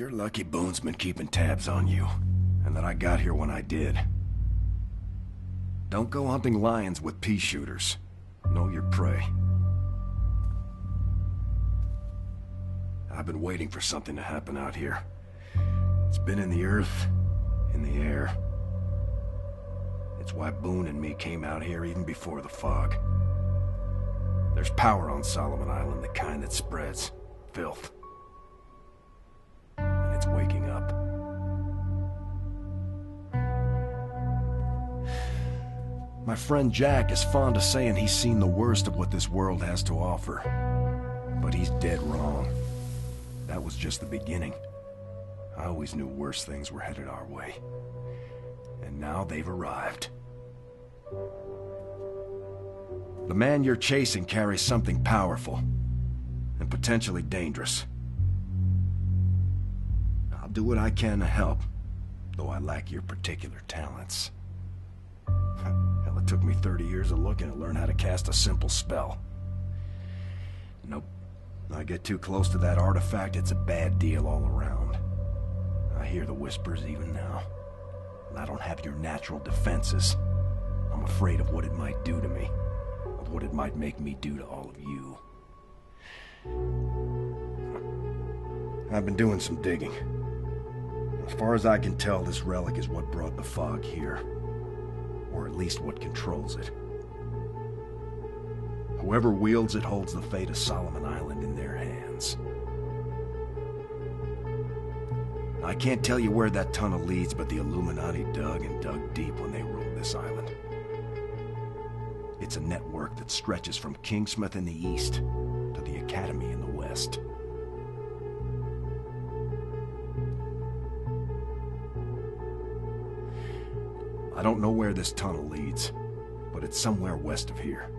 you're lucky Boone's been keeping tabs on you, and that I got here when I did. Don't go hunting lions with pea shooters. Know your prey. I've been waiting for something to happen out here. It's been in the earth, in the air. It's why Boone and me came out here even before the fog. There's power on Solomon Island, the kind that spreads. Filth. My friend Jack is fond of saying he's seen the worst of what this world has to offer. But he's dead wrong. That was just the beginning. I always knew worse things were headed our way. And now they've arrived. The man you're chasing carries something powerful. And potentially dangerous. I'll do what I can to help, though I lack your particular talents. Took me 30 years of looking to learn how to cast a simple spell. Nope. I get too close to that artifact, it's a bad deal all around. I hear the whispers even now. I don't have your natural defenses. I'm afraid of what it might do to me. Of what it might make me do to all of you. I've been doing some digging. As far as I can tell, this relic is what brought the fog here. Or at least what controls it. Whoever wields it holds the fate of Solomon Island in their hands. I can't tell you where that tunnel leads, but the Illuminati dug and dug deep when they ruled this island. It's a network that stretches from Kingsmouth in the east to the Academy in the west. I don't know where this tunnel leads, but it's somewhere west of here.